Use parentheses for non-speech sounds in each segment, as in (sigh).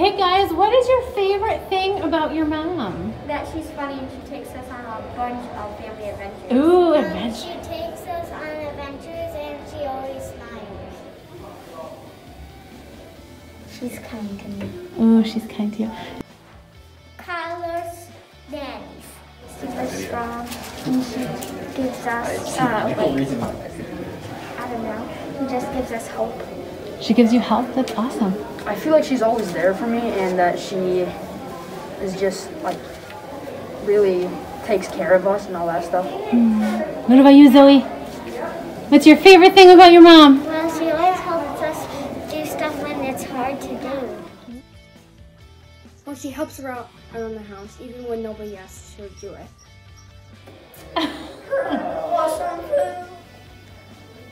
Hey guys, what is your favorite thing about your mom? That she's funny and she takes us on a bunch of family adventures. Ooh, Um, adventure. she takes us on adventures and she always smiles. She's kind to me. Ooh, she's kind to you. Kyler's daddies. super strong and she gives us, uh, like, I don't know, she just gives us hope. She gives you help. That's awesome. I feel like she's always there for me and that she is just like really takes care of us and all that stuff. Hmm. What about you, Zoe? What's your favorite thing about your mom? Well, she always helps us do stuff when it's hard to do. Well, she helps her out around the house, even when nobody asks her to do it. (laughs)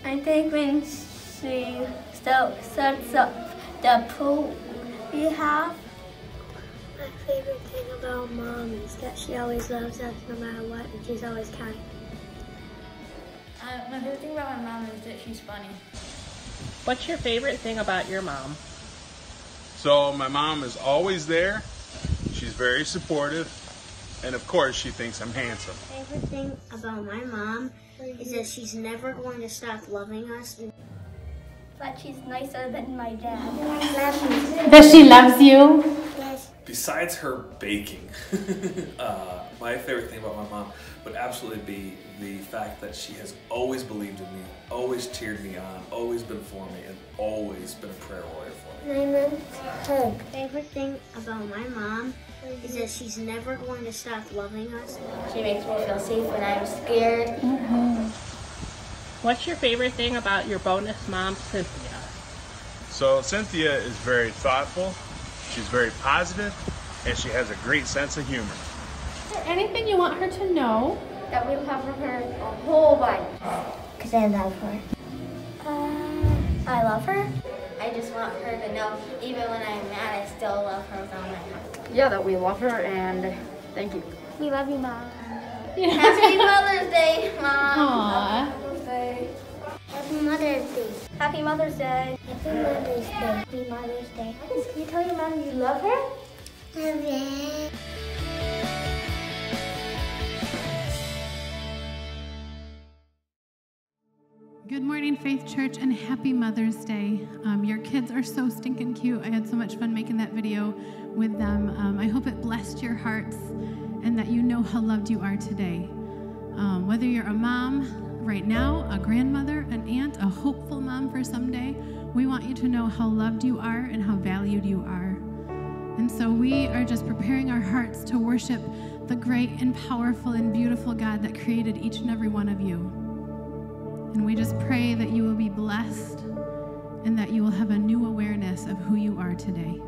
I think when she still sets up the pool we have, My favorite thing about mom is that she always loves us no matter what and she's always kind. uh, my favorite thing about my mom is that she's funny. What's your favorite thing about your mom? So my mom is always there. She's very supportive. And of course, she thinks I'm handsome. Favorite thing about my mom is that she's never going to stop loving us. But she's nicer than my dad. That she loves you. Yes. Besides her baking, (laughs) uh, my favorite thing about my mom would absolutely be the fact that she has always believed in me, always cheered me on, always been for me, and always been a prayer warrior for me. Name hug. Favorite thing about my mom is that she's never going to stop loving us. She makes me feel safe when I'm scared. What's your favorite thing about your bonus mom, Cynthia? So Cynthia is very thoughtful. She's very positive, and she has a great sense of humor. Is there anything you want her to know? That we love her a whole bunch. Because I love her. Uh, I love her. I just want her to know, even when I'm mad, I still love her with all my heart. Yeah, that we love her and thank you. We love you, Mom. Yeah. Happy Mother's Day, Mom. Aw. Happy Mother's Day. Happy Mother's Day. Happy Mother's Day. Happy Mother's Day. Happy Mother's Day. Can you tell your mom you love her? Love you. Good morning, Faith Church, and happy Mother's Day. Um, your kids are so stinking cute. I had so much fun making that video with them. Um, I hope it blessed your hearts and that you know how loved you are today. Um, whether you're a mom right now, a grandmother, an aunt, a hopeful mom for someday, we want you to know how loved you are and how valued you are. And so we are just preparing our hearts to worship the great and powerful and beautiful God that created each and every one of you. And we just pray that you will be blessed and that you will have a new awareness of who you are today.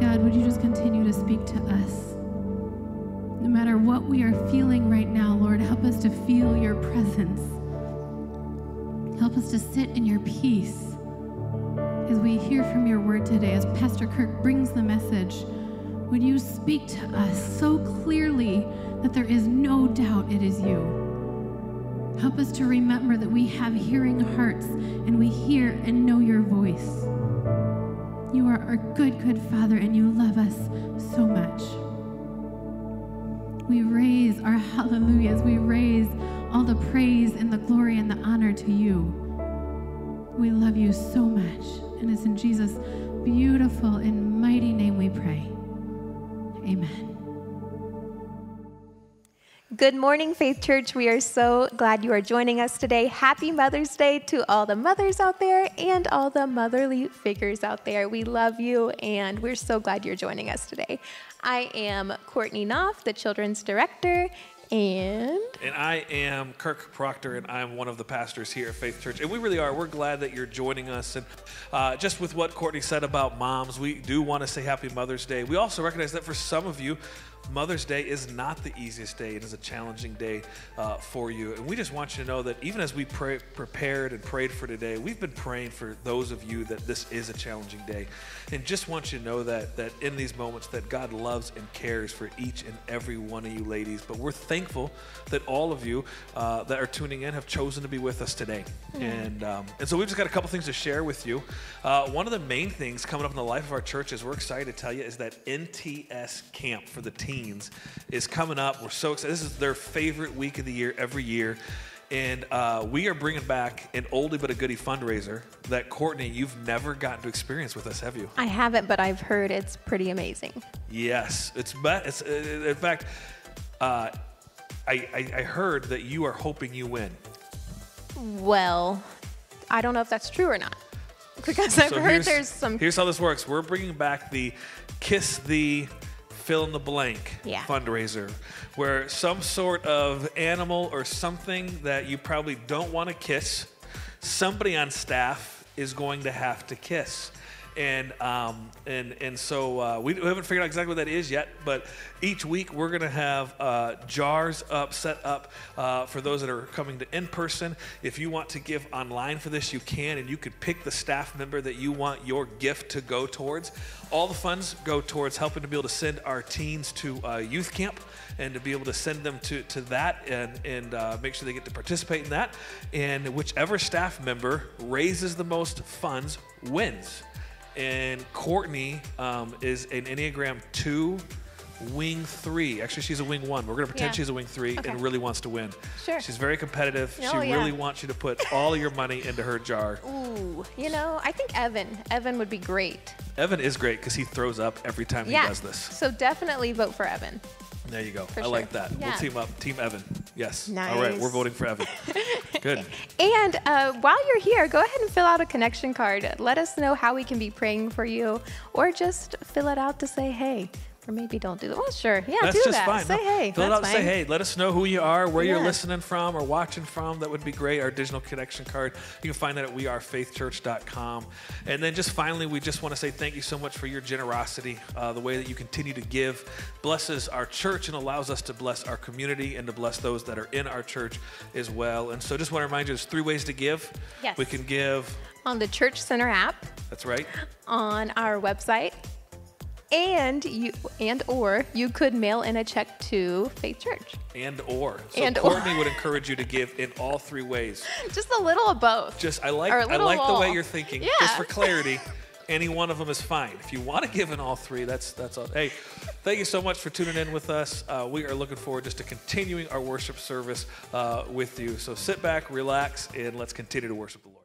God, would you just continue to speak to us? No matter what we are feeling right now, Lord, help us to feel your presence. Help us to sit in your peace as we hear from your word today, as Pastor Kirk brings the message. Would you speak to us so clearly that there is no doubt it is you? Help us to remember that we have hearing hearts and we hear and know your voice. You are our good, good Father, and you love us so much. We raise our (laughs) hallelujahs. We raise all the praise and the glory and the honor to you. We love you so much. And it's in Jesus' beautiful and mighty name we pray. Amen. Good morning, Faith Church. We are so glad you are joining us today. Happy Mother's Day to all the mothers out there and all the motherly figures out there. We love you and we're so glad you're joining us today. I am Courtney Knopf, the children's director, and And I am Kirk Proctor, and I'm one of the pastors here at Faith Church. And we really are. We're glad that you're joining us. And uh, just with what Courtney said about moms, we do want to say Happy Mother's Day. We also recognize that for some of you, Mother's Day is not the easiest day. It is a challenging day uh, for you. And we just want you to know that even as we pray, prepared and prayed for today, we've been praying for those of you that this is a challenging day. And just want you to know that, that in these moments that God loves and cares for each and every one of you ladies. But we're thankful that all of you uh, that are tuning in have chosen to be with us today. And, um, and so we've just got a couple things to share with you. Uh, one of the main things coming up in the life of our church is we're excited to tell you is that NTS camp for the teens is coming up. We're so excited. This is their favorite week of the year every year. And uh, we are bringing back an oldie but a goodie fundraiser that Courtney, you've never gotten to experience with us, have you? I haven't, but I've heard it's pretty amazing. Yes, it's it's uh, in fact, uh, I, I I heard that you are hoping you win. Well, I don't know if that's true or not. Because I've So heard there's some. Here's how this works. We're bringing back the Kiss the Fill in the Blank Yeah. fundraiser, where some sort of animal or something that you probably don't want to kiss, somebody on staff is going to have to kiss. And um, and and so uh, we haven't figured out exactly what that is yet, but each week we're gonna have uh, jars up set up uh, for those that are coming to in person. If you want to give online for this, you can, and you could pick the staff member that you want your gift to go towards. All the funds go towards helping to be able to send our teens to uh, youth camp and to be able to send them to, to that and, and uh, make sure they get to participate in that. And whichever staff member raises the most funds wins. And Courtney um, is an Enneagram 2 wing 3. Actually, she's a wing 1. We're going to pretend Yeah. she's a wing 3 Okay. and really wants to win. Sure. She's very competitive. Oh, she yeah. really wants you to put all of your money into her jar. Ooh, you know, I think Evan. Evan would be great. Evan is great because he throws up every time yeah. he does this. So definitely vote for Evan. There you go. For I like that. Yeah. We'll team up. Team Evan. Yes. Nice. All right. We're voting for Evan. (laughs) Good. And uh, while you're here, go ahead and fill out a connection card. Let us know how we can be praying for you, or just fill it out to say hey. Or maybe don't do that. Well, sure. Yeah, That's do just that. fine. Say hey. Fill it out say hey. Let us know who you are, where you're listening from or watching from. That would be great. Our digital connection card. You can find that at wearefaithchurch.com. And then just finally, we just want to say thank you so much for your generosity. Uh, the way that you continue to give blesses our church and allows us to bless our community and to bless those that are in our church as well. And so just want to remind you there's three ways to give. Yes. We can give, On the Church Center app, that's right. on our website, and you and or you could mail in a check to Faith Church. And or. So And or. Courtney would encourage you to give in all three ways. (laughs) Just a little of both. Just I like I a I little like the way you're thinking. Yeah. Just for (laughs) clarity, any one of them is fine. If you want to give in all three, that's that's all. Hey, thank you so much for tuning in with us. Uh, we are looking forward just to continuing our worship service uh, with you. So sit back, relax, and let's continue to worship the Lord.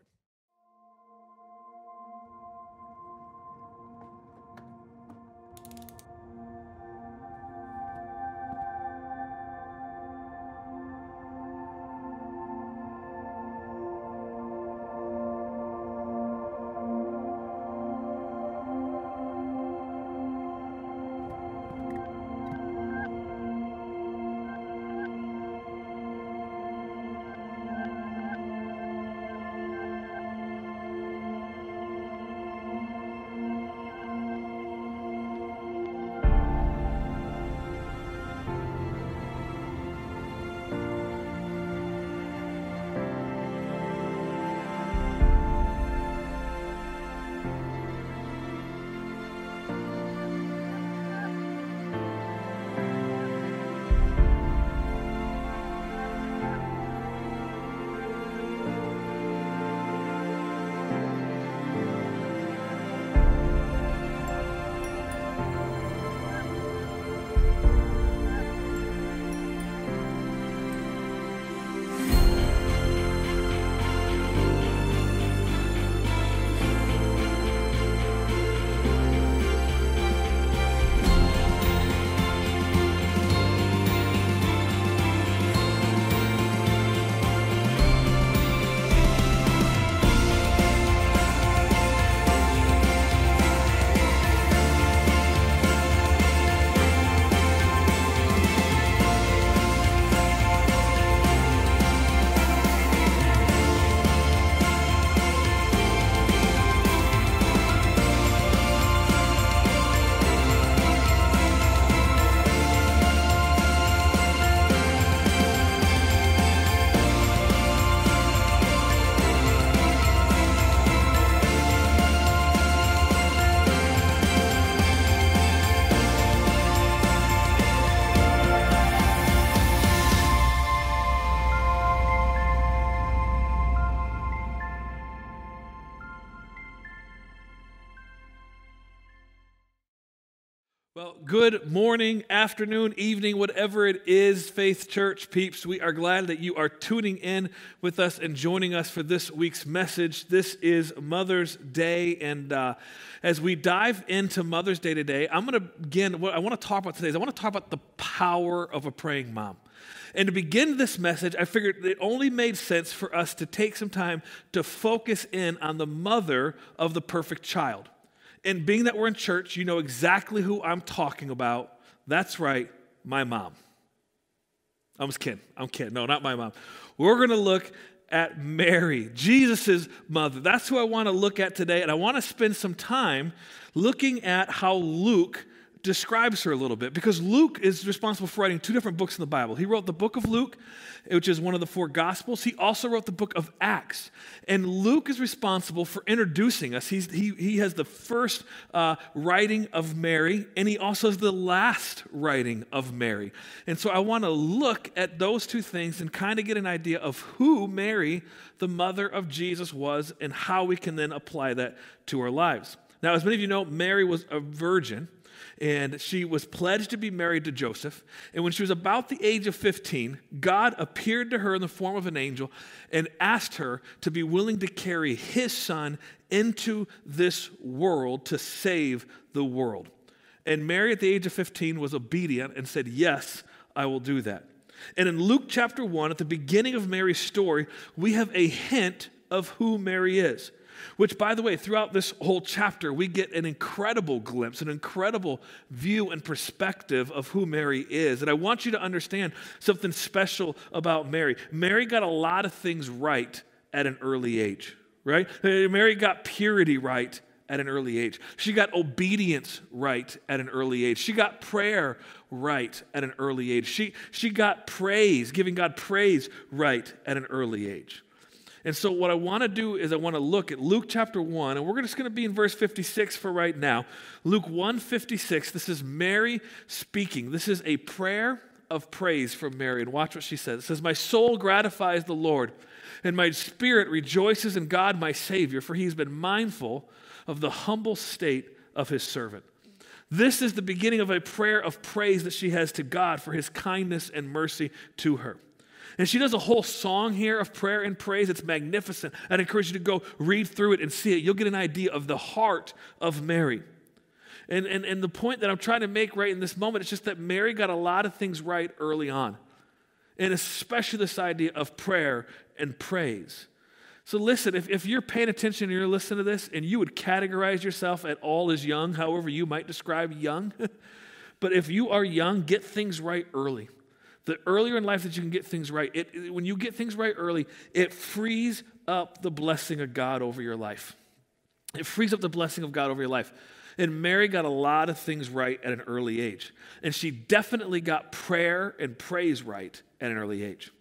Good morning, afternoon, evening, whatever it is, Faith Church peeps. We are glad that you are tuning in with us and joining us for this week's message. This is Mother's Day, and uh, as we dive into Mother's Day today, I'm going to begin. What I want to talk about today is I want to talk about the power of a praying mom. And to begin this message, I figured it only made sense for us to take some time to focus in on the mother of the perfect child. And being that we're in church, you know exactly who I'm talking about. That's right, my mom. I'm just kidding. I'm kidding. No, not my mom. We're going to look at Mary, Jesus' mother. That's who I want to look at today. And I want to spend some time looking at how Luke describes her a little bit because Luke is responsible for writing two different books in the Bible. He wrote the book of Luke, which is one of the four Gospels. He also wrote the book of Acts. And Luke is responsible for introducing us. He's, he, he has the first uh, writing of Mary, and he also has the last writing of Mary. And so I want to look at those two things and kind of get an idea of who Mary, the mother of Jesus, was and how we can then apply that to our lives. Now, as many of you know, Mary was a virgin and she was pledged to be married to Joseph. And when she was about the age of 15, God appeared to her in the form of an angel and asked her to be willing to carry his son into this world to save the world. And Mary, at the age of 15, was obedient and said, Yes, I will do that. And in Luke chapter 1, at the beginning of Mary's story, we have a hint of who Mary is. Which, by the way, throughout this whole chapter, we get an incredible glimpse, an incredible view and perspective of who Mary is. And I want you to understand something special about Mary. Mary got a lot of things right at an early age, right? Mary got purity right at an early age. She got obedience right at an early age. She got prayer right at an early age. She, she got praise, giving God praise right at an early age. And so, what I want to do is I want to look at Luke chapter 1, and we're just going to be in verse 56 for right now. Luke 1 56, this is Mary speaking. This is a prayer of praise from Mary. And watch what she says. It says, My soul gratifies the Lord, and my spirit rejoices in God my Savior, for he has been mindful of the humble state of his servant. This is the beginning of a prayer of praise that she has to God for his kindness and mercy to her. And she does a whole song here of prayer and praise. It's magnificent. I'd encourage you to go read through it and see it. You'll get an idea of the heart of Mary. And, and, and the point that I'm trying to make right in this moment is just that Mary got a lot of things right early on, and especially this idea of prayer and praise. So, listen, if, if you're paying attention and you're listening to this and you would categorize yourself at all as young, however you might describe young, (laughs) but if you are young, get things right early the earlier in life that you can get things right, it, it, when you get things right early, it frees up the blessing of God over your life. It frees up the blessing of God over your life. And Mary got a lot of things right at an early age. And she definitely got prayer and praise right at an early age.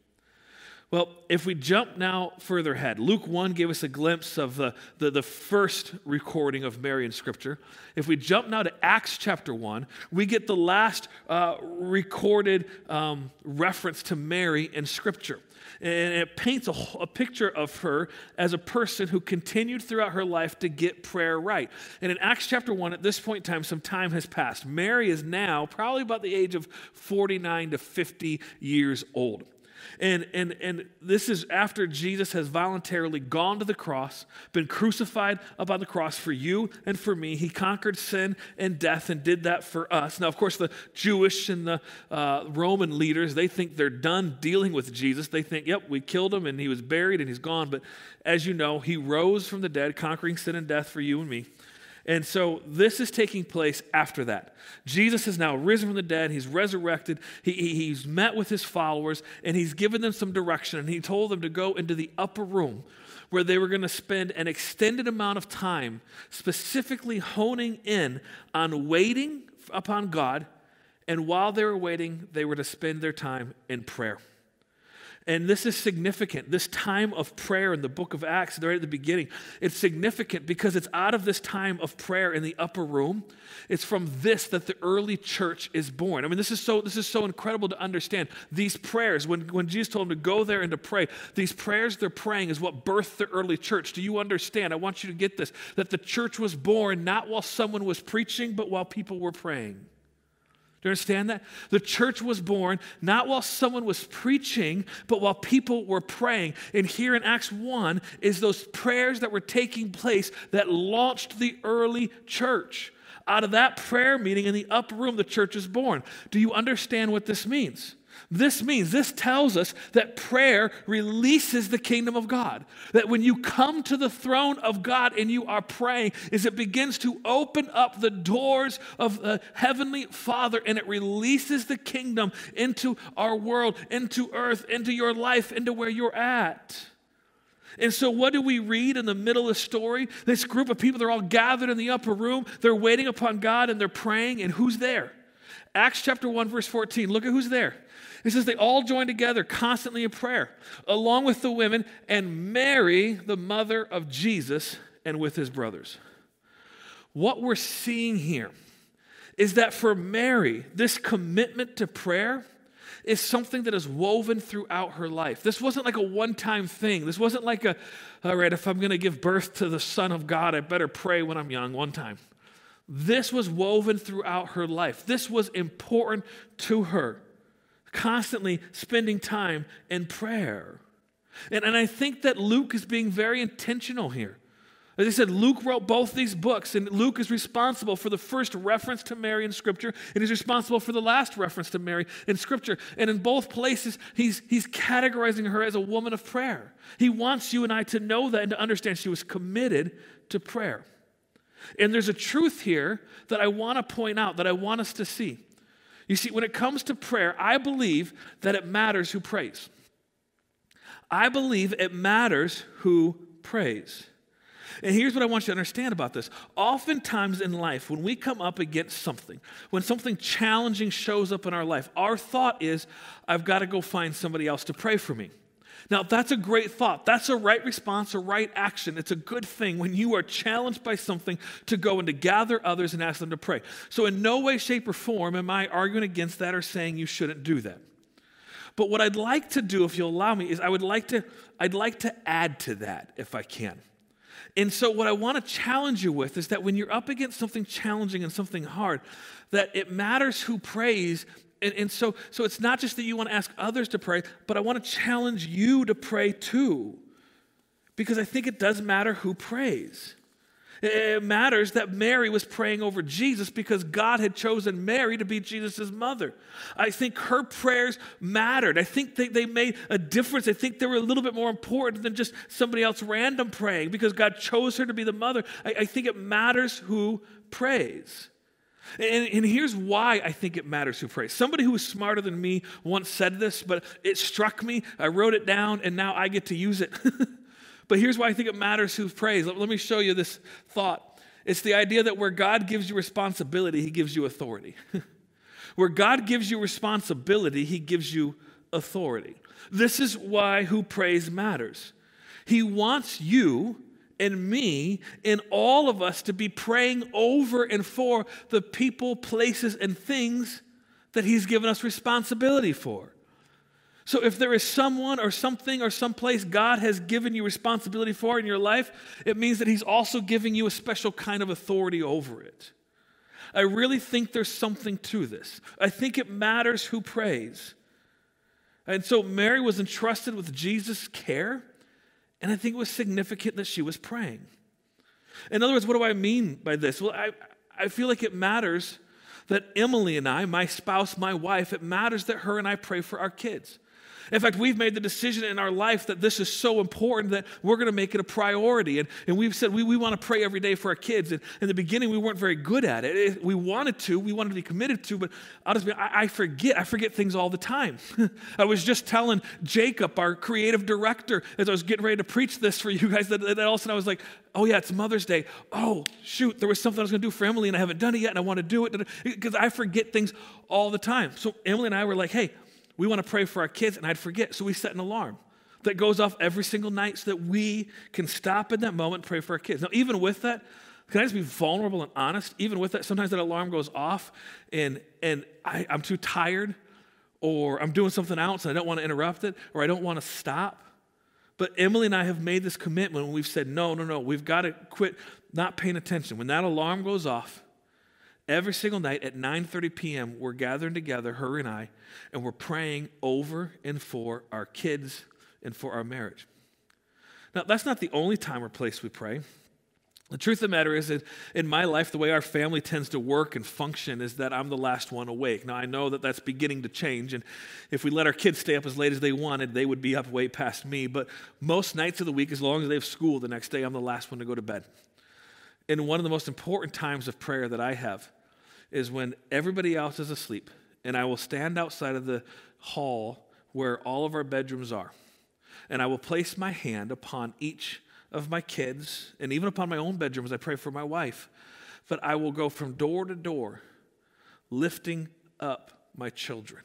Well, if we jump now further ahead, Luke 1 gave us a glimpse of the, the, the, first recording of Mary in Scripture. If we jump now to Acts chapter 1, we get the last uh, recorded um, reference to Mary in Scripture. And it paints a, a picture of her as a person who continued throughout her life to get prayer right. And in Acts chapter 1, at this point in time, some time has passed. Mary is now probably about the age of 49 to 50 years old. And, and, and this is after Jesus has voluntarily gone to the cross, been crucified upon the cross for you and for me. He conquered sin and death and did that for us. Now, of course, the Jewish and the uh, Roman leaders, they think they're done dealing with Jesus. They think, yep, we killed him and he was buried and he's gone. But as you know, he rose from the dead, conquering sin and death for you and me. And so this is taking place after that. Jesus has now risen from the dead. He's resurrected. He, he, he's met with his followers and he's given them some direction. And he told them to go into the upper room where they were going to spend an extended amount of time specifically honing in on waiting upon God. And while they were waiting, they were to spend their time in prayer. And this is significant. This time of prayer in the book of Acts, right at the beginning, it's significant because it's out of this time of prayer in the upper room. It's from this that the early church is born. I mean, this is so, this is so incredible to understand. These prayers, when, when Jesus told them to go there and to pray, these prayers they're praying is what birthed the early church. Do you understand? I want you to get this that the church was born not while someone was preaching, but while people were praying. Do you understand that? The church was born not while someone was preaching, but while people were praying. And here in Acts 1 is those prayers that were taking place that launched the early church. Out of that prayer meeting in the upper room, the church is born. Do you understand what this means? This means, this tells us that prayer releases the kingdom of God. That when you come to the throne of God and you are praying, is it begins to open up the doors of the heavenly Father and it releases the kingdom into our world, into earth, into your life, into where you're at. And so, what do we read in the middle of the story? This group of people, they're all gathered in the upper room. They're waiting upon God and they're praying. And who's there? Acts chapter 1, verse 14. Look at who's there. It says they all joined together constantly in prayer, along with the women and Mary, the mother of Jesus, and with his brothers. What we're seeing here is that for Mary, this commitment to prayer is something that is woven throughout her life. This wasn't like a one time thing. This wasn't like a, all right, if I'm going to give birth to the Son of God, I better pray when I'm young one time. This was woven throughout her life. This was important to her constantly spending time in prayer. And, and I think that Luke is being very intentional here. As I said, Luke wrote both these books, and Luke is responsible for the first reference to Mary in Scripture, and he's responsible for the last reference to Mary in Scripture. And in both places, he's, he's categorizing her as a woman of prayer. He wants you and I to know that and to understand she was committed to prayer. And there's a truth here that I want to point out, that I want us to see. You see, when it comes to prayer, I believe that it matters who prays. I believe it matters who prays. And here's what I want you to understand about this. Oftentimes in life, when we come up against something, when something challenging shows up in our life, our thought is, I've got to go find somebody else to pray for me. Now, that's a great thought. That's a right response, a right action. It's a good thing when you are challenged by something to go and to gather others and ask them to pray. So, in no way, shape, or form am I arguing against that or saying you shouldn't do that. But what I'd like to do, if you'll allow me, is I would like to, I'd like to add to that if I can. And so, what I want to challenge you with is that when you're up against something challenging and something hard, that it matters who prays and, and so, so it's not just that you want to ask others to pray, but I want to challenge you to pray too. Because I think it does matter who prays. It matters that Mary was praying over Jesus because God had chosen Mary to be Jesus' mother. I think her prayers mattered. I think they, they made a difference. I think they were a little bit more important than just somebody else random praying because God chose her to be the mother. I, I think it matters who prays. And, and, here's why I think it matters who prays. Somebody who was smarter than me once said this, but it struck me. I wrote it down, and now I get to use it. (laughs) but here's why I think it matters who prays. Let, let me show you this thought. It's the idea that where God gives you responsibility, He gives you authority. (laughs) where God gives you responsibility, He gives you authority. This is why who prays matters. He wants you and me and all of us to be praying over and for the people, places, and things that He's given us responsibility for. So, if there is someone or something or someplace God has given you responsibility for in your life, it means that He's also giving you a special kind of authority over it. I really think there's something to this. I think it matters who prays. And so, Mary was entrusted with Jesus' care and I think it was significant that she was praying. In other words, what do I mean by this? Well, I, I feel like it matters that Emily and I, my spouse, my wife, it matters that her and I pray for our kids. In fact, we've made the decision in our life that this is so important that we're going to make it a priority. And, and we've said we, we want to pray every day for our kids. And in the beginning, we weren't very good at it. it we wanted to, we wanted to be committed to, but honestly, I, I forget. I forget things all the time. (laughs) I was just telling Jacob, our creative director, as I was getting ready to preach this for you guys, that, that all of a sudden I was like, oh yeah, it's Mother's Day. Oh, shoot, there was something I was going to do for Emily and I haven't done it yet and I want to do it because I forget things all the time. So Emily and I were like, hey, we want to pray for our kids, and I'd forget. So we set an alarm that goes off every single night so that we can stop in that moment and pray for our kids. Now, even with that, can I just be vulnerable and honest? Even with that, sometimes that alarm goes off and, and I, I'm too tired or I'm doing something else and I don't want to interrupt it or I don't want to stop. But Emily and I have made this commitment when we've said, no, no, no, we've got to quit not paying attention. When that alarm goes off, every single night at 9:30 p.m. we're gathering together, her and I, and we're praying over and for our kids and for our marriage. Now, that's not the only time or place we pray. The truth of the matter is that in my life, the way our family tends to work and function is that I'm the last one awake. Now, I know that that's beginning to change, and if we let our kids stay up as late as they wanted, they would be up way past me. But most nights of the week, as long as they have school the next day, I'm the last one to go to bed. And one of the most important times of prayer that I have is when everybody else is asleep, and I will stand outside of the hall where all of our bedrooms are, and I will place my hand upon each of my kids and even upon my own bedroom as I pray for my wife. But I will go from door to door lifting up my children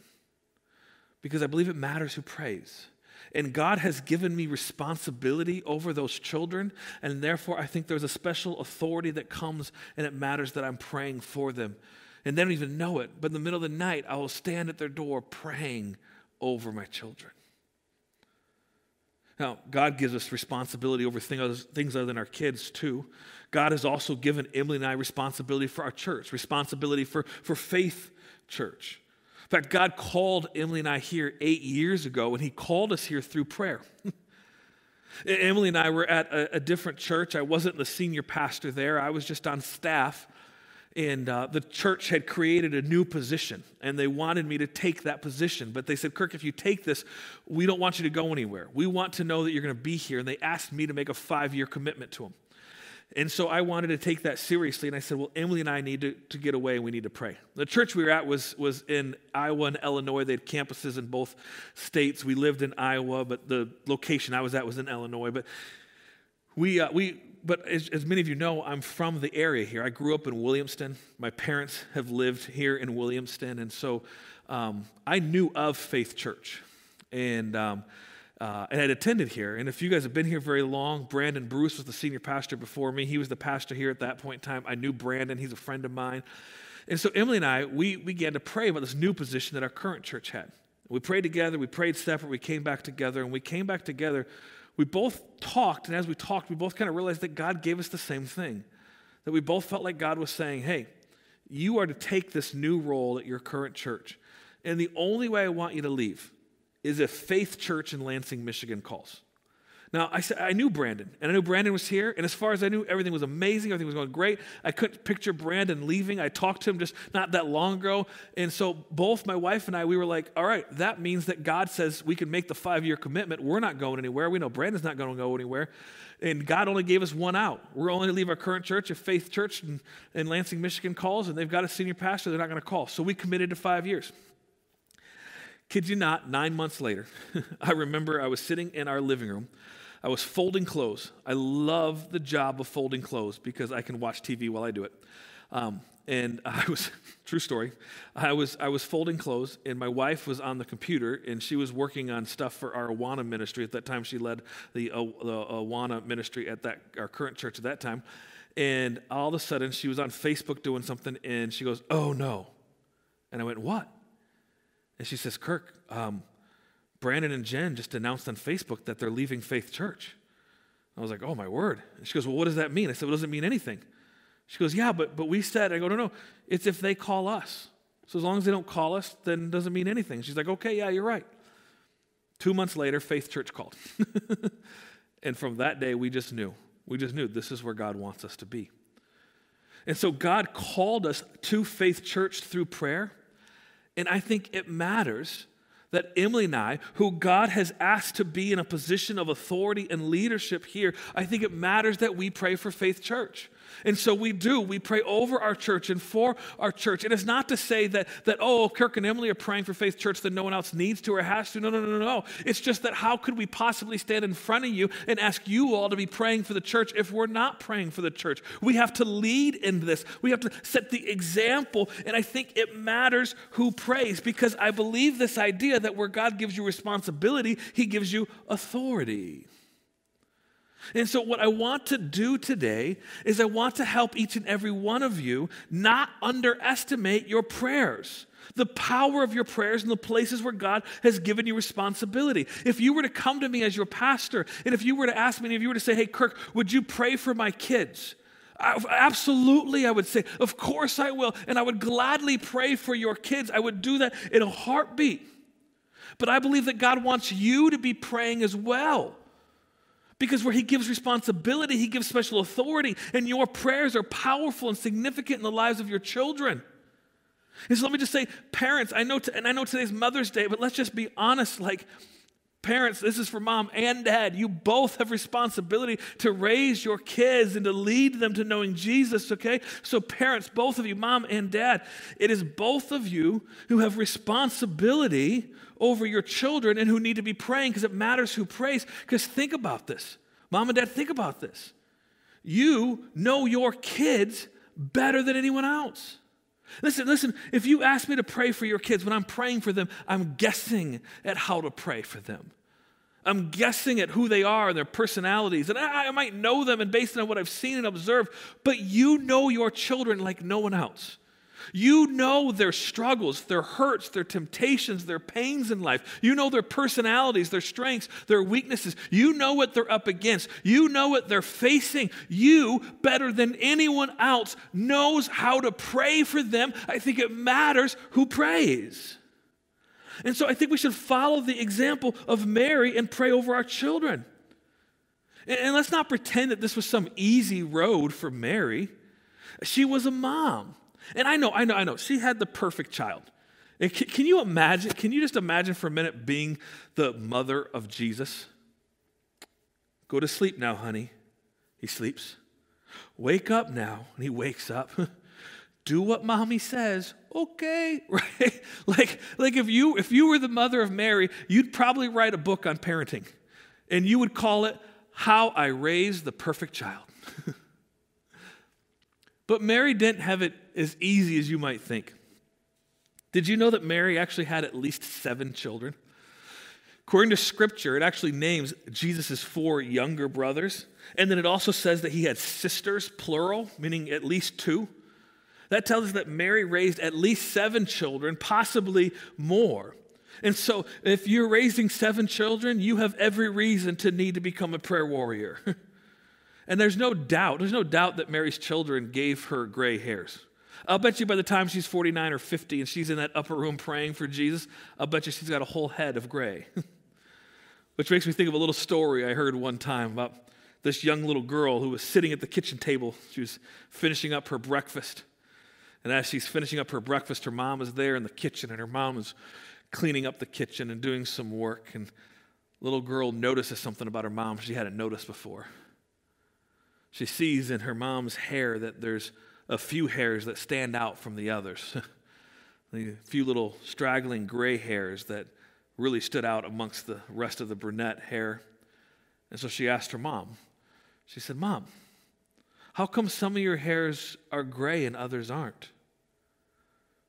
because I believe it matters who prays. And God has given me responsibility over those children, and therefore I think there's a special authority that comes and it matters that I'm praying for them. And they don't even know it, but in the middle of the night, I will stand at their door praying over my children. Now, God gives us responsibility over things other than our kids, too. God has also given Emily and I responsibility for our church, responsibility for, for faith church. In fact, God called Emily and I here eight years ago, and He called us here through prayer. (laughs) Emily and I were at a, a different church. I wasn't the senior pastor there, I was just on staff and uh, the church had created a new position and they wanted me to take that position. But they said kirk if you take this we don't want you to go anywhere. We want to know that you're going to be here. And they asked me to make a five-year commitment to them and so i wanted to take that seriously and i said well emily and i need to, to get away and we need to pray the church we were at was, was in iowa and illinois they had campuses in both states we lived in iowa but the location i was at was in illinois but we, uh, we but as, as, many of you know, I'm from the area here. I grew up in Williamston. My parents have lived here in Williamston. And so um, I knew of Faith Church and, um, uh, and had attended here. And if you guys have been here very long, Brandon Bruce was the senior pastor before me. He was the pastor here at that point in time. I knew Brandon, he's a friend of mine. And so Emily and I, we, we began to pray about this new position that our current church had. We prayed together, we prayed separate, we came back together, and we came back together we both talked, and as we talked, we both kind of realized that God gave us the same thing. That we both felt like God was saying, hey, you are to take this new role at your current church. And the only way I want you to leave is if Faith Church in Lansing, Michigan calls. Now, I, said, I knew Brandon, and I knew Brandon was here, and as far as I knew, everything was amazing, everything was going great. I couldn't picture Brandon leaving. I talked to him just not that long ago, and so both my wife and I, we were like, all right, that means that God says we can make the five year commitment. We're not going anywhere. We know Brandon's not going to go anywhere, and God only gave us one out. We're only to leave our current church if Faith Church in, in Lansing, Michigan calls, and they've got a senior pastor, they're not going to call. So we committed to five years. Kid you not, nine months later, (laughs) I remember I was sitting in our living room. I was folding clothes. I love the job of folding clothes because I can watch TV while I do it. Um, and (laughs) I was true story. I was I was folding clothes, and my wife was on the computer, and she was working on stuff for our Awana ministry at that time. She led the, uh, the Awana ministry at that our current church at that time. And all of a sudden, she was on Facebook doing something, and she goes, "Oh no!" And I went, "What?" And she says, "Kirk, um, Brandon and Jen just announced on Facebook that they're leaving Faith Church. I was like, oh, my word. And she goes, well, what does that mean? I said, well, it doesn't mean anything. She goes, yeah, but, but we said, I go, no, no, it's if they call us. So as long as they don't call us, then it doesn't mean anything. She's like, okay, yeah, you're right. Two months later, Faith Church called. (laughs) and from that day, we just knew. We just knew this is where God wants us to be. And so God called us to Faith Church through prayer. And I think it matters that Emily and I, who God has asked to be in a position of authority and leadership here, I think it matters that we pray for Faith Church. And so we do. We pray over our church and for our church. And it's not to say that, that oh, Kirk and Emily are praying for Faith Church that no one else needs to or has to. No, no, no, no, no. It's just that how could we possibly stand in front of you and ask you all to be praying for the church if we're not praying for the church? We have to lead in this. We have to set the example. And I think it matters who prays because I believe this idea that where God gives you responsibility, He gives you authority. And so, what I want to do today is I want to help each and every one of you not underestimate your prayers, the power of your prayers and the places where God has given you responsibility. If you were to come to me as your pastor, and if you were to ask me, and if you were to say, Hey, Kirk, would you pray for my kids? I, absolutely, I would say, Of course I will. And I would gladly pray for your kids. I would do that in a heartbeat. But I believe that God wants you to be praying as well. Because where He gives responsibility, He gives special authority, and your prayers are powerful and significant in the lives of your children. And so let me just say, parents, I know, t- and I know today's Mother's Day, but let's just be honest. Like, Parents, this is for mom and dad. You both have responsibility to raise your kids and to lead them to knowing Jesus, okay? So, parents, both of you, mom and dad, it is both of you who have responsibility over your children and who need to be praying because it matters who prays. Because think about this. Mom and dad, think about this. You know your kids better than anyone else. Listen, listen, if you ask me to pray for your kids, when I'm praying for them, I'm guessing at how to pray for them. I'm guessing at who they are and their personalities. And I, I might know them and based on what I've seen and observed, but you know your children like no one else. You know their struggles, their hurts, their temptations, their pains in life. You know their personalities, their strengths, their weaknesses. You know what they're up against. You know what they're facing. You, better than anyone else, knows how to pray for them. I think it matters who prays. And so I think we should follow the example of Mary and pray over our children. And let's not pretend that this was some easy road for Mary. She was a mom. And I know, I know, I know. She had the perfect child. Can, can you imagine? Can you just imagine for a minute being the mother of Jesus? Go to sleep now, honey. He sleeps. Wake up now. And he wakes up. (laughs) Do what mommy says. Okay, (laughs) right? Like, like if you if you were the mother of Mary, you'd probably write a book on parenting. And you would call it How I Raised the Perfect Child. (laughs) But Mary didn't have it as easy as you might think. Did you know that Mary actually had at least seven children? According to scripture, it actually names Jesus' four younger brothers. And then it also says that he had sisters, plural, meaning at least two. That tells us that Mary raised at least seven children, possibly more. And so, if you're raising seven children, you have every reason to need to become a prayer warrior. (laughs) And there's no doubt, there's no doubt that Mary's children gave her gray hairs. I'll bet you by the time she's 49 or 50 and she's in that upper room praying for Jesus, I'll bet you she's got a whole head of gray. (laughs) Which makes me think of a little story I heard one time about this young little girl who was sitting at the kitchen table. She was finishing up her breakfast. And as she's finishing up her breakfast, her mom is there in the kitchen, and her mom is cleaning up the kitchen and doing some work. And little girl notices something about her mom she hadn't noticed before. She sees in her mom's hair that there's a few hairs that stand out from the others. (laughs) a few little straggling gray hairs that really stood out amongst the rest of the brunette hair. And so she asked her mom, she said, Mom, how come some of your hairs are gray and others aren't?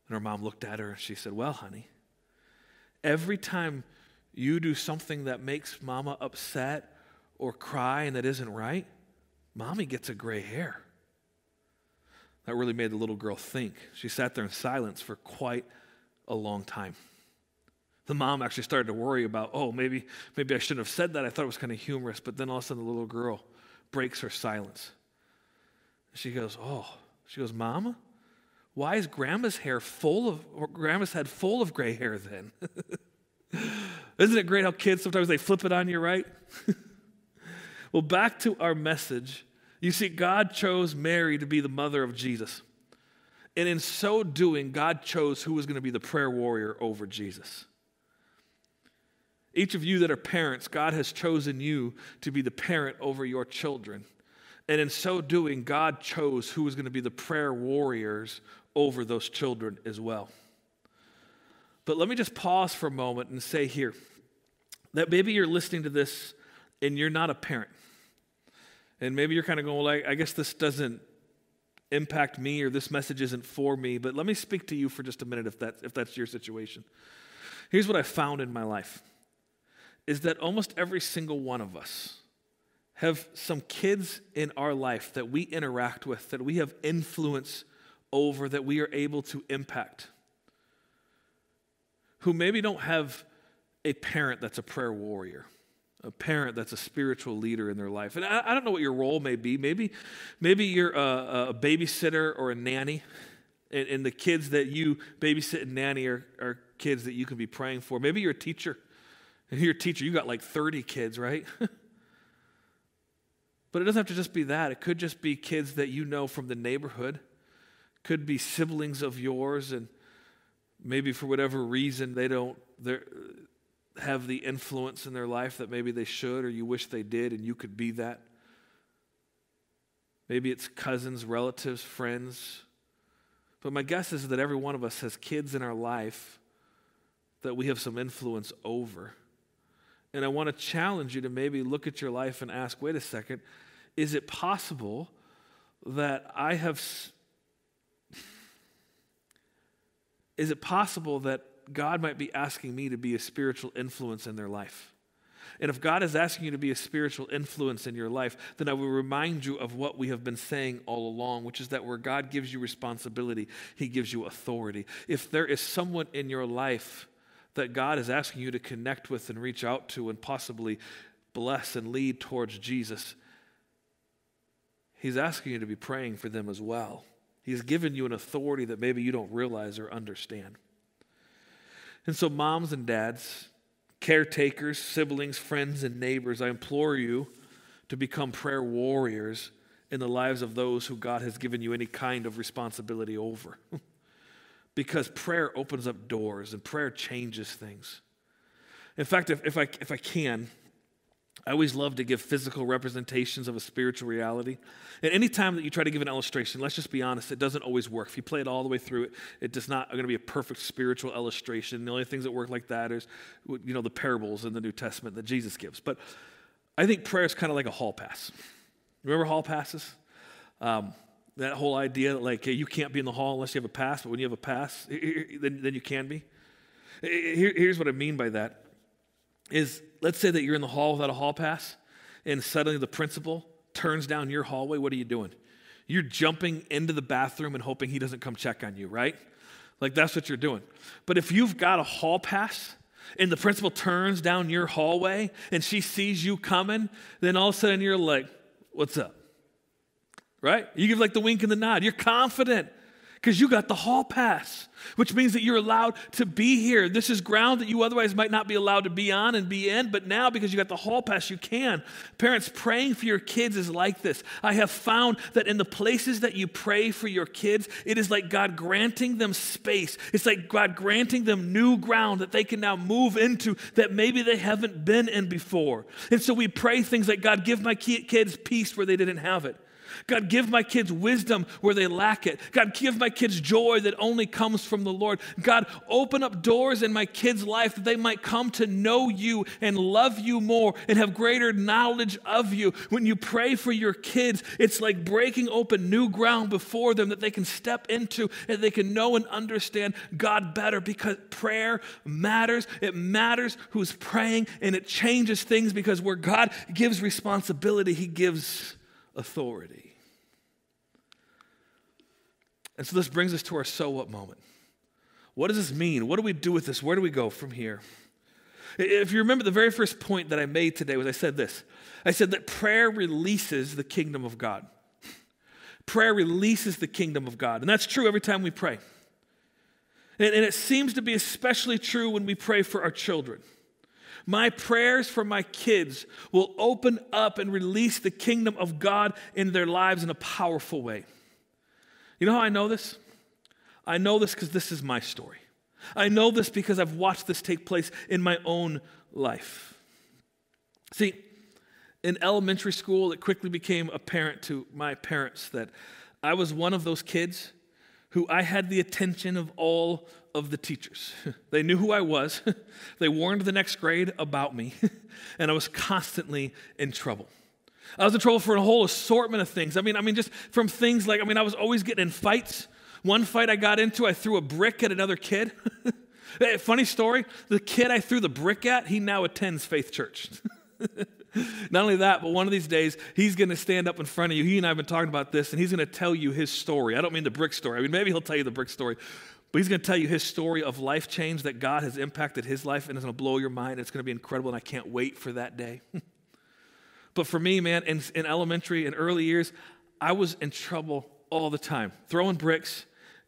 And her mom looked at her and she said, Well, honey, every time you do something that makes mama upset or cry and that isn't right, Mommy gets a gray hair. That really made the little girl think. She sat there in silence for quite a long time. The mom actually started to worry about, oh, maybe, maybe I shouldn't have said that. I thought it was kind of humorous. But then all of a sudden, the little girl breaks her silence. She goes, oh, she goes, Mama, why is grandma's hair full of, grandma's head full of gray hair then? (laughs) Isn't it great how kids sometimes they flip it on you, right? (laughs) well, back to our message. You see, God chose Mary to be the mother of Jesus. And in so doing, God chose who was going to be the prayer warrior over Jesus. Each of you that are parents, God has chosen you to be the parent over your children. And in so doing, God chose who was going to be the prayer warriors over those children as well. But let me just pause for a moment and say here that maybe you're listening to this and you're not a parent. And maybe you're kind of going, well, I, I guess this doesn't impact me or this message isn't for me, but let me speak to you for just a minute if, that, if that's your situation. Here's what I found in my life is that almost every single one of us have some kids in our life that we interact with, that we have influence over, that we are able to impact, who maybe don't have a parent that's a prayer warrior. A parent that's a spiritual leader in their life. And I, I don't know what your role may be. Maybe, maybe you're a, a babysitter or a nanny, and, and, the kids that you babysit and nanny are, are kids that you can be praying for. Maybe you're a teacher, and you're a teacher, you got like 30 kids, right? (laughs) but it doesn't have to just be that. It could just be kids that you know from the neighborhood, could be siblings of yours, and maybe for whatever reason they don't they're have the influence in their life that maybe they should or you wish they did and you could be that. Maybe it's cousins, relatives, friends. But my guess is that every one of us has kids in our life that we have some influence over. And I want to challenge you to maybe look at your life and ask wait a second, is it possible that I have. Is it possible that God might be asking me to be a spiritual influence in their life. And if God is asking you to be a spiritual influence in your life, then I will remind you of what we have been saying all along, which is that where God gives you responsibility, He gives you authority. If there is someone in your life that God is asking you to connect with and reach out to and possibly bless and lead towards Jesus, He's asking you to be praying for them as well. He's given you an authority that maybe you don't realize or understand. And so, moms and dads, caretakers, siblings, friends, and neighbors, I implore you to become prayer warriors in the lives of those who God has given you any kind of responsibility over. (laughs) because prayer opens up doors and prayer changes things. In fact, if, if, I, if I can, I always love to give physical representations of a spiritual reality. And any time that you try to give an illustration, let's just be honest, it doesn't always work. If you play it all the way through it, it does not going to be a perfect spiritual illustration. The only things that work like that is, you know, the parables in the New Testament that Jesus gives. But I think prayer is kind of like a hall pass. Remember hall passes? Um, that whole idea that like you can't be in the hall unless you have a pass, but when you have a pass, then, then you can be. Here's what I mean by that is let's say that you're in the hall without a hall pass, and suddenly the principal turns down your hallway. What are you doing? You're jumping into the bathroom and hoping he doesn't come check on you, right? Like that's what you're doing. But if you've got a hall pass, and the principal turns down your hallway and she sees you coming, then all of a sudden you're like, What's up? Right? You give like the wink and the nod. You're confident because you got the hall pass, which means that you're allowed to be here. This is ground that you otherwise might not be allowed to be on and be in, but now because you got the hall pass, you can. Parents, praying for your kids is like this. I have found that in the places that you pray for your kids, it is like God granting them space. It's like God granting them new ground that they can now move into that maybe they haven't been in before. And so we pray things like, God, give my kids peace where they didn't have it. God, give my kids wisdom where they lack it. God, give my kids joy that only comes from the Lord. God, open up doors in my kids' life that they might come to know you and love you more and have greater knowledge of you. When you pray for your kids, it's like breaking open new ground before them that they can step into and they can know and understand God better because prayer matters. It matters who's praying and it changes things because where God gives responsibility, He gives authority. And so this brings us to our so what moment. What does this mean? What do we do with this? Where do we go from here? If you remember, the very first point that I made today was I said this I said that prayer releases the kingdom of God. Prayer releases the kingdom of God. And that's true every time we pray. And, and it seems to be especially true when we pray for our children. My prayers for my kids will open up and release the kingdom of God in their lives in a powerful way. You know how I know this? I know this because this is my story. I know this because I've watched this take place in my own life. See, in elementary school, it quickly became apparent to my parents that I was one of those kids who I had the attention of all of the teachers. (laughs) They knew who I was, (laughs) they warned the next grade about me, (laughs) and I was constantly in trouble. I was in trouble for a whole assortment of things. I mean, I mean, just from things like, I mean, I was always getting in fights. One fight I got into, I threw a brick at another kid. (laughs) funny story the kid I threw the brick at, he now attends Faith Church. (laughs) Not only that, but one of these days, he's going to stand up in front of you. He and I have been talking about this, and he's going to tell you his story. I don't mean the brick story. I mean, maybe he'll tell you the brick story. But he's going to tell you his story of life change that God has impacted his life and it's going to blow your mind. It's going to be incredible, and I can't wait for that day. (laughs) but for me, man, in, in elementary and early years, I was in trouble all the time, throwing bricks,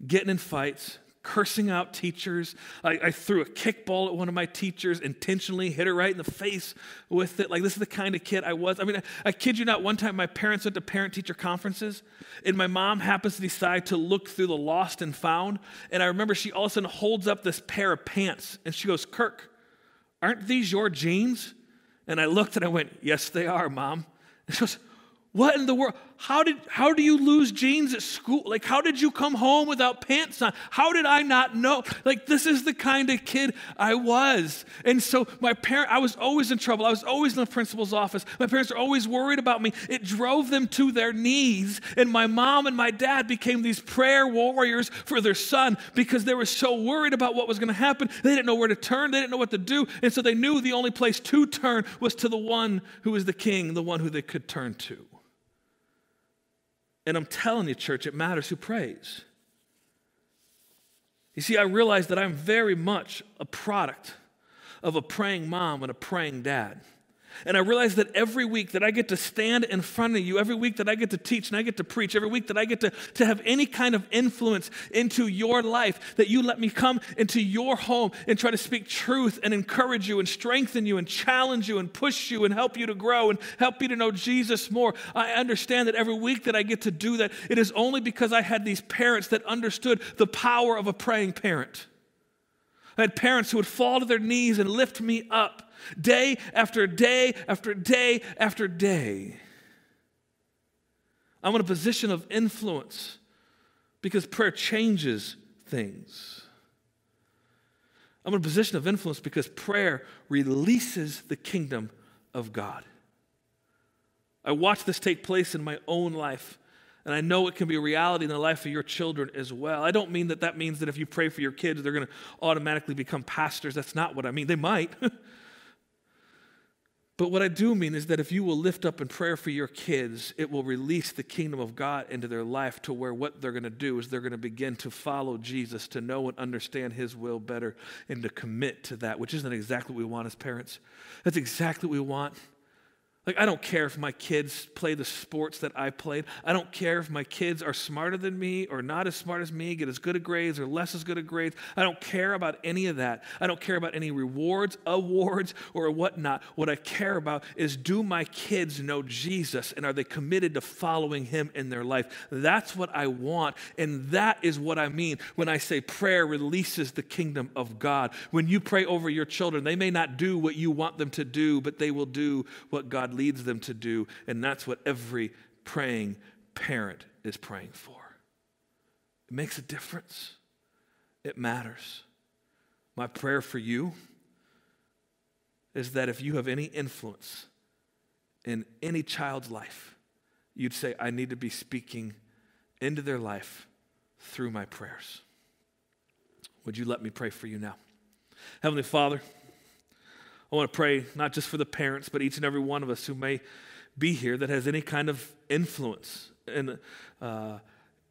getting in fights, cursing out teachers. I, I, threw a kickball at one of my teachers, intentionally hit her right in the face with it. Like, this is the kind of kid I was. I mean, I, I kid you not, one time my parents went to parent teacher conferences, and my mom happens to decide to look through the lost and found. And I remember she all of a sudden holds up this pair of pants, and she goes, Kirk, aren't these your jeans? And I looked and I went, Yes, they are, mom. And she goes, What in the world? How did how do you lose jeans at school? Like how did you come home without pants on? How did i not know? Like this is the kind of kid i was. And so my parent i was always in trouble. I was always in the principal's office. My parents were always worried about me. It drove them to their knees. And my mom and my dad became these prayer warriors for their son because they were so worried about what was going to happen. They didn't know where to turn. They didn't know what to do. And so they knew the only place to turn was to the one who was the king the one who they could turn to and I'm telling you, church, it matters who prays. You see, I realize that I'm very much a product of a praying mom and a praying dad. And I realize that every week that I get to stand in front of you, every week that I get to teach and I get to preach, every week that I get to, to have any kind of influence into your life, that you let me come into your home and try to speak truth and encourage you and strengthen you and challenge you and push you and help you to grow and help you to know Jesus more. I understand that every week that I get to do that, it is only because I had these parents that understood the power of a praying parent. I had parents who would fall to their knees and lift me up day after day after day after day. I'm in a position of influence because prayer changes things. I'm in a position of influence because prayer releases the kingdom of God. I watch this take place in my own life, and I know it can be a reality in the life of your children as well. I don't mean that that means that if you pray for your kids, they're going to automatically become pastors. That's not what I mean. They might. (laughs) But what I do mean is that if you will lift up in prayer for your kids, it will release the kingdom of God into their life to where what they're going to do is they're going to begin to follow Jesus, to know and understand his will better, and to commit to that, which isn't exactly what we want as parents. That's exactly what we want. Like, I don't care if my kids play the sports that I played. I don't care if my kids are smarter than me or not as smart as me, get as good at grades or less as good at grades. I don't care about any of that. I don't care about any rewards, awards, or whatnot. What I care about is do my kids know Jesus and are they committed to following him in their life? That's what I want. And that is what I mean when I say prayer releases the kingdom of God. When you pray over your children, they may not do what you want them to do, but they will do what God leads them to do. And that's what every praying parent is praying for. It makes a difference, it matters. My prayer for you is that if you have any influence in any child's life, you'd say, I need to be speaking into their life through my prayers. Would you let me pray for you now? Heavenly Father, I want to pray not just for the parents, but each and every one of us who may be here that has any kind of influence and uh,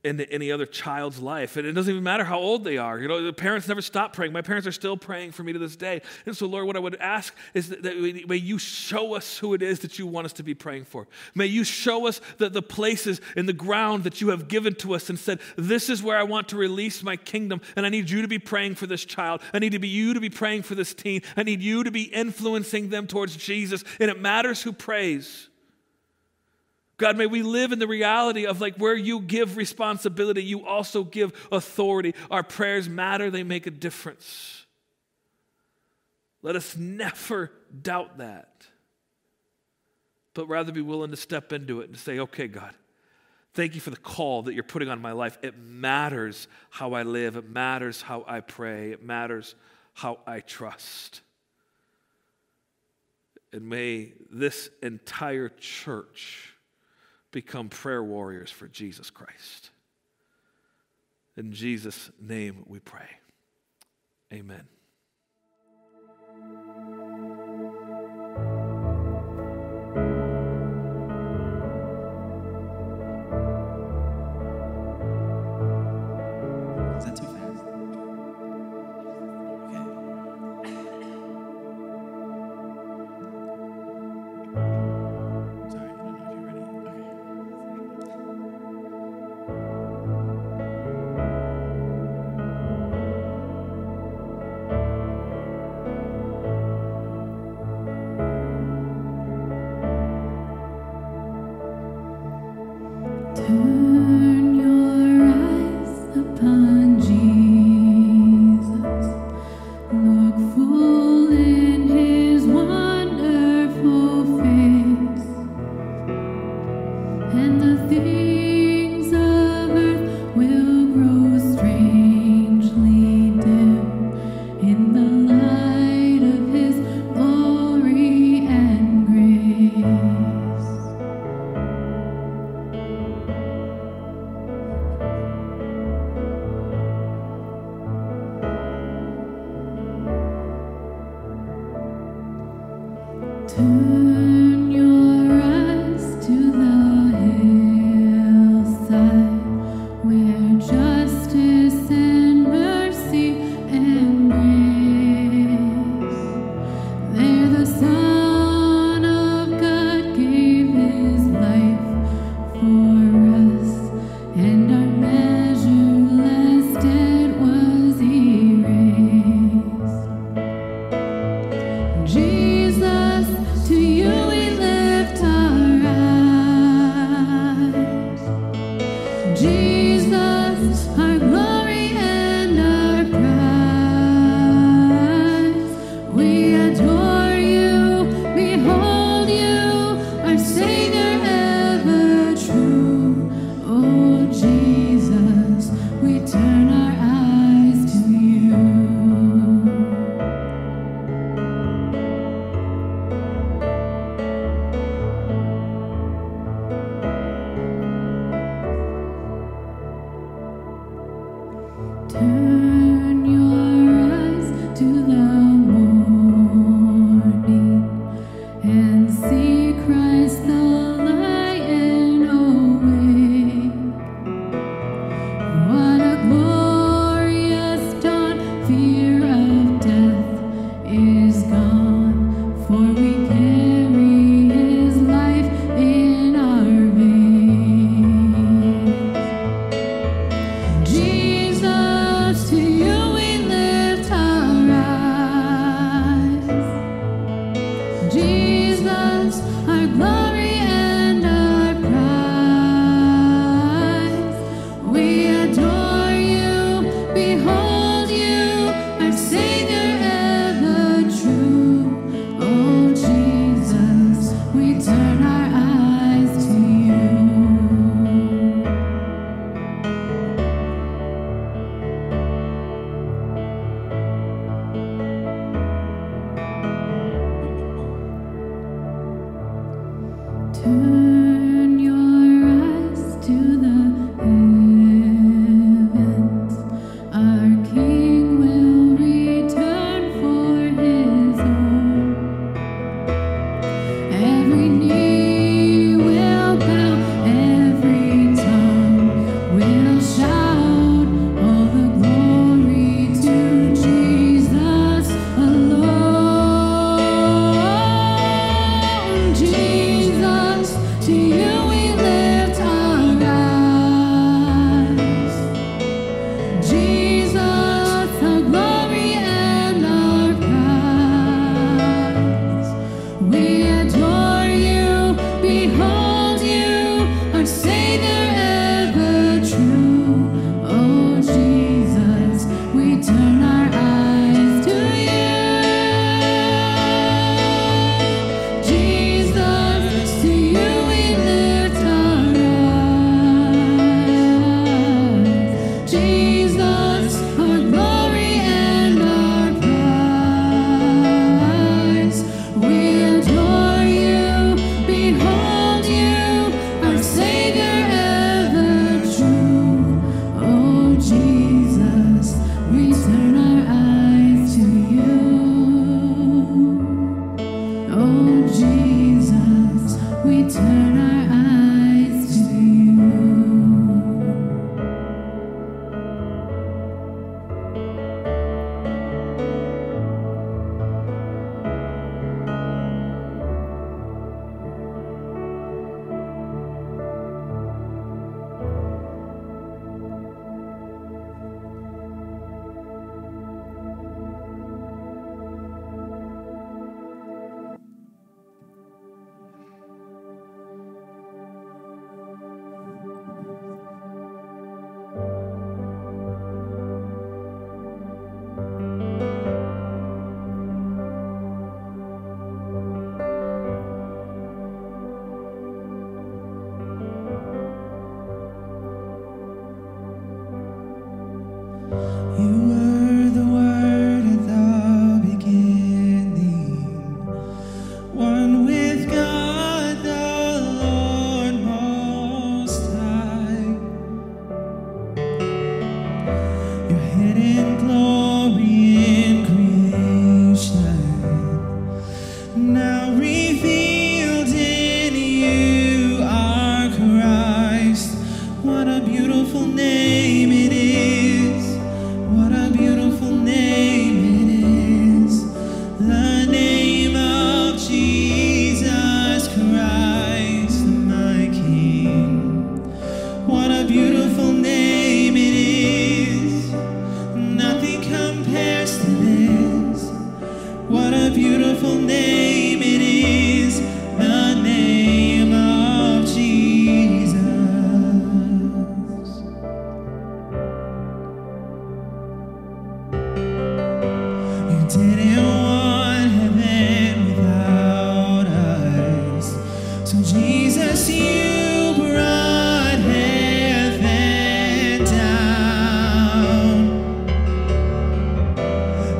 into any other child's life. And it doesn't even matter how old they are. You know, the parents never stop praying. My parents are still praying for me to this day. And so, Lord, what I would ask is that, that may you show us who it is that you want us to be praying for. May you show us the, the places in the ground that you have given to us and said, This is where I want to release my kingdom. And I need you to be praying for this child. I need to be you to be praying for this teen. I need you to be influencing them towards Jesus. And it matters who prays. God, may we live in the reality of like where you give responsibility, you also give authority. Our prayers matter, they make a difference. Let us never doubt that, but rather be willing to step into it and say, okay, God, thank you for the call that you're putting on my life. It matters how I live, it matters how I pray, it matters how I trust. And may this entire church become prayer warriors for Jesus Christ. In Jesus' name we pray. Amen.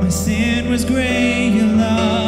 My sin was great, your love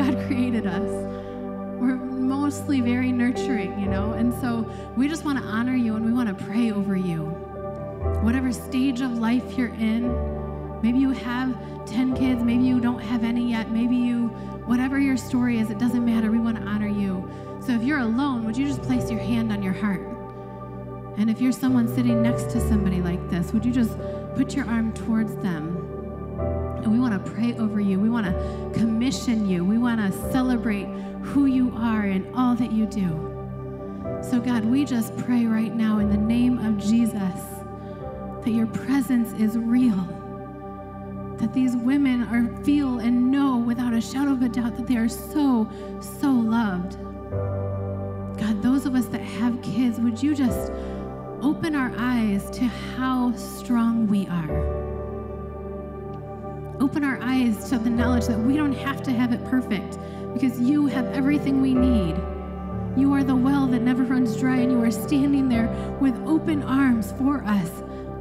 God created us. We're mostly very nurturing, you know? And so we just want to honor you and we want to pray over you. Whatever stage of life you're in, maybe you have 10 kids, maybe you don't have any yet, maybe you, whatever your story is, it doesn't matter. We want to honor you. So if you're alone, would you just place your hand on your heart? And if you're someone sitting next to somebody like this, would you just put your arm towards them? And we want to pray over you. We want to commission you. We want to celebrate who you are and all that you do. So, God, we just pray right now in the name of Jesus that your presence is real. That these women are feel and know without a shadow of a doubt that they are so, so loved. God, those of us that have kids, would you just open our eyes to how strong we are? Open our eyes to the knowledge that we don't have to have it perfect because you have everything we need. You are the well that never runs dry, and you are standing there with open arms for us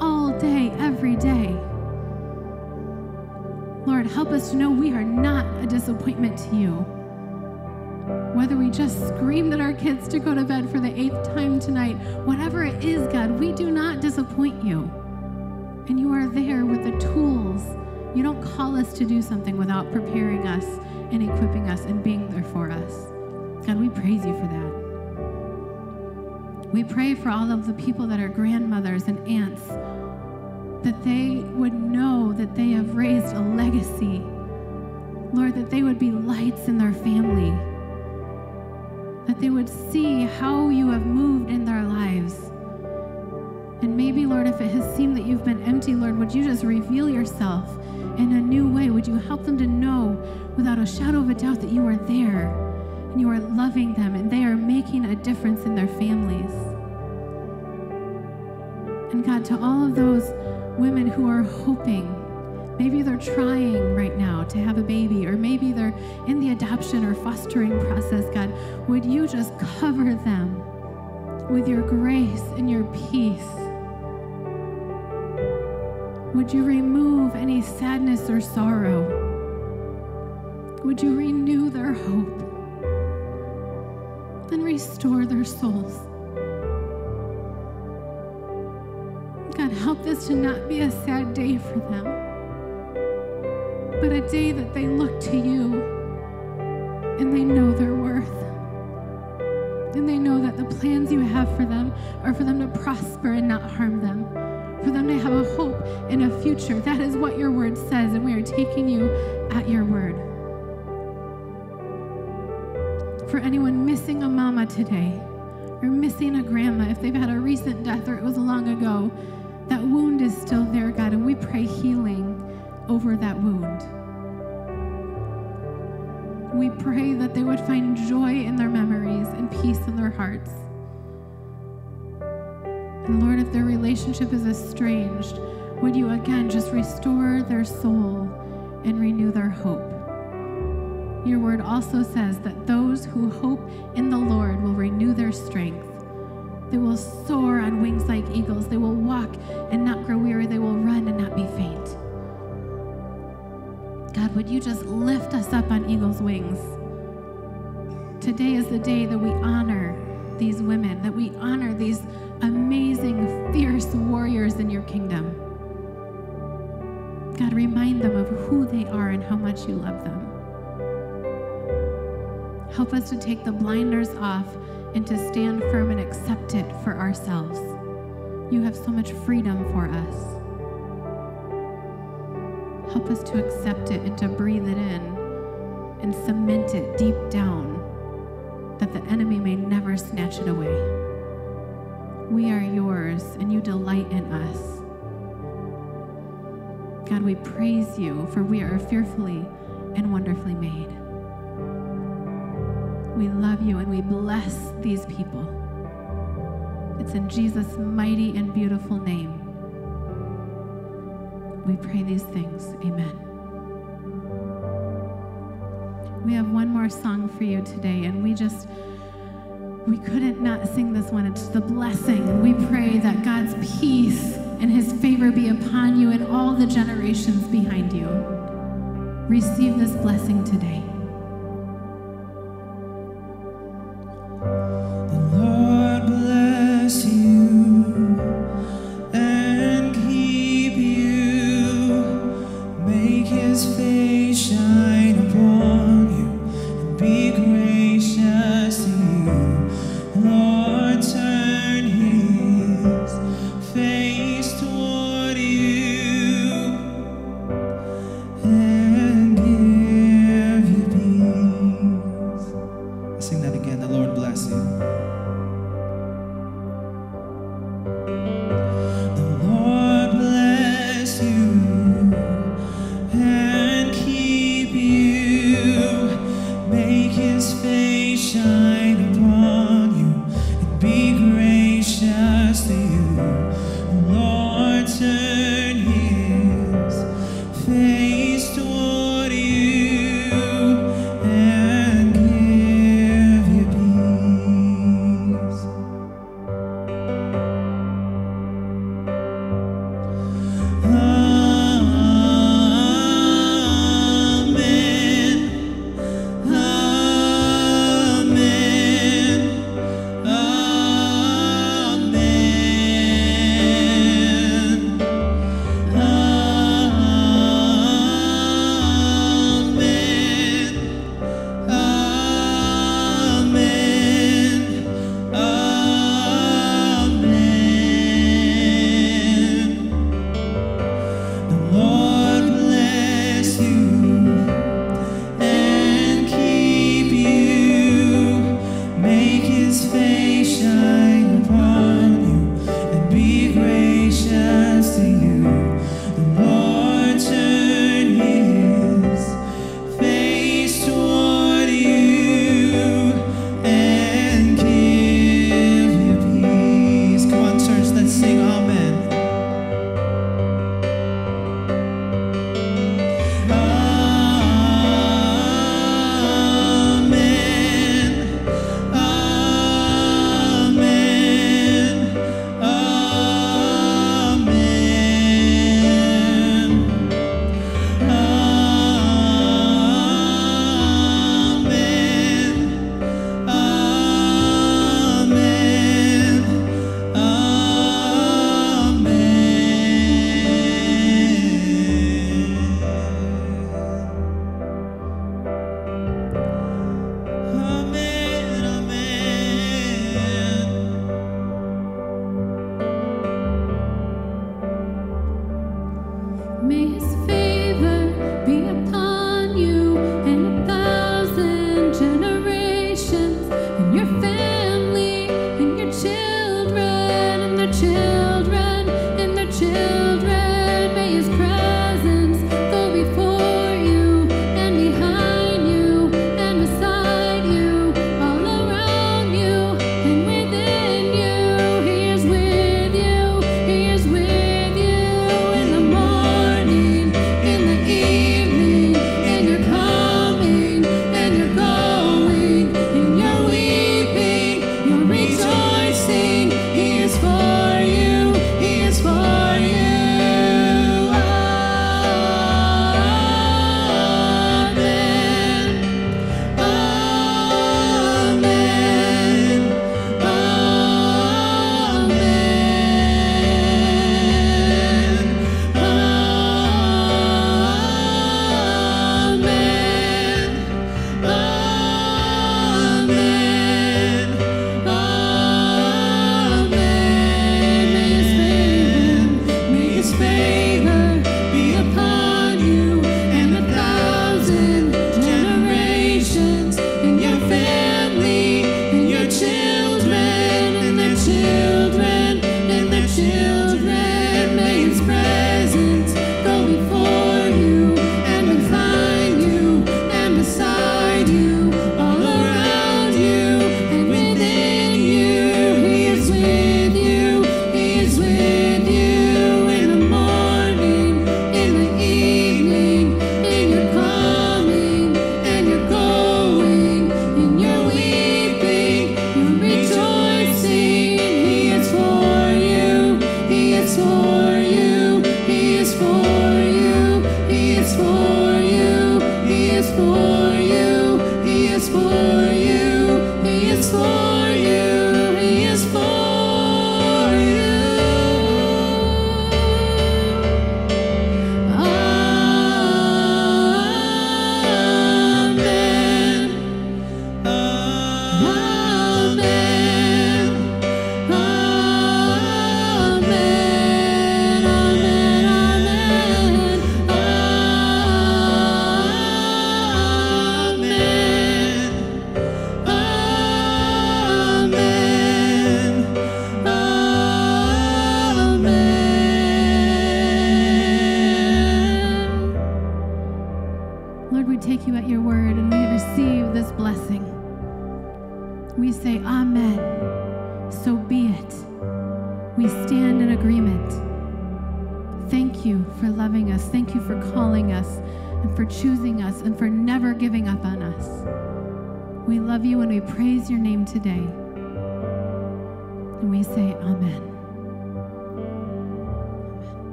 all day, every day. Lord, help us to know we are not a disappointment to you. Whether we just screamed at our kids to go to bed for the eighth time tonight, whatever it is, God, we do not disappoint you. And you are there with the tools. You don't call us to do something without preparing us and equipping us and being there for us. God, we praise you for that. We pray for all of the people that are grandmothers and aunts, that they would know that they have raised a legacy. Lord, that they would be lights in their family, that they would see how you have moved in their lives. And maybe, Lord, if it has seemed that you've been empty, Lord, would you just reveal yourself in a new way? Would you help them to know without a shadow of a doubt that you are there and you are loving them and they are making a difference in their families? And God, to all of those women who are hoping, maybe they're trying right now to have a baby, or maybe they're in the adoption or fostering process, God, would you just cover them with your grace and your peace? Would you remove any sadness or sorrow? Would you renew their hope and restore their souls? God, help this to not be a sad day for them, but a day that they look to you and they know their worth. And they know that the plans you have for them are for them to prosper and not harm them, for them to have a hope and a future. That is what your word says, and we are taking you at your word. For anyone missing a mama today, or missing a grandma, if they've had a recent death or it was long ago, that wound is still there, God, and we pray healing over that wound. We pray that they would find joy in their memories and peace in their hearts. And Lord, if their relationship is estranged, would you again just restore their soul and renew their hope? Your word also says that those who hope in the Lord will renew their strength. They will soar on wings like eagles. They will walk and not grow weary. They will run and not be faint. God, would you just lift us up on eagle's wings? Today is the day that we honor these women, that we honor these amazing, fierce warriors in your kingdom. God, remind them of who they are and how much you love them. Help us to take the blinders off and to stand firm and accept it for ourselves. You have so much freedom for us. Help us to accept it and to breathe it in and cement it deep down that the enemy may never snatch it away. We are yours and you delight in us. God, we praise you for we are fearfully and wonderfully made. We love you and we bless these people. It's in Jesus' mighty and beautiful name. We pray these things. Amen. We have one more song for you today, and we just, we couldn't not sing this one. It's the blessing. We pray that God's peace and his favor be upon you and all the generations behind you. receive this blessing today.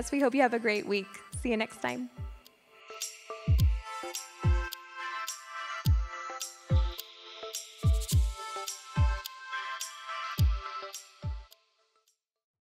us. We hope you have a great week. See you next time.